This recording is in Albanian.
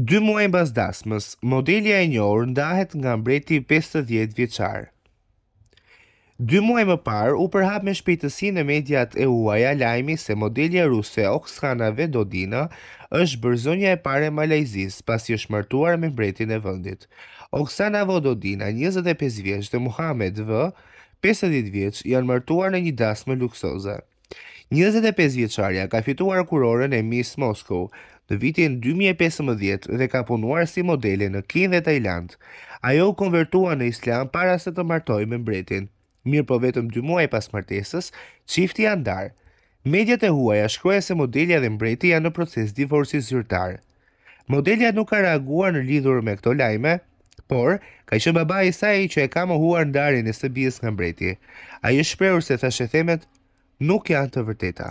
Dy muaj mbas dasmës, modelja e njohur ndahet nga mbreti 50 vjeçar. Dy muaj më parë u përhap me shpejtësi në mediat e huaja lajmi se modelja ruse Oksana Vedodina është bërë zonja e parë e Malajzisë pasi është martuar me mbretin e vendit. Oksana Vedodina, 25 vjeç dhe Muhammad V, 50 vjeç, janë martuar në një dasmë luksoze. 25 vjeçarja ka fituar kurorën e Miss Moscow në vitin 2015 dhe ka punuar si modele në Kinë dhe Tajlandë. Ajo u konvertua në islam para se të martohej me mbretin. Mirëpo vetëm 2 muaj pas martesës, çifti janë ndarë. Mediat e huaja shkruajnë se modelja dhe mbreti janë në proces divorci zyrtar. Modelja nuk ka reaguar në lidhur me këto lajme, por ka qenë babai i saj që e ka mohuar ndarjen e së bijës nga mbreti. Ai është shprehur se thashethemet nuk janë të vërteta.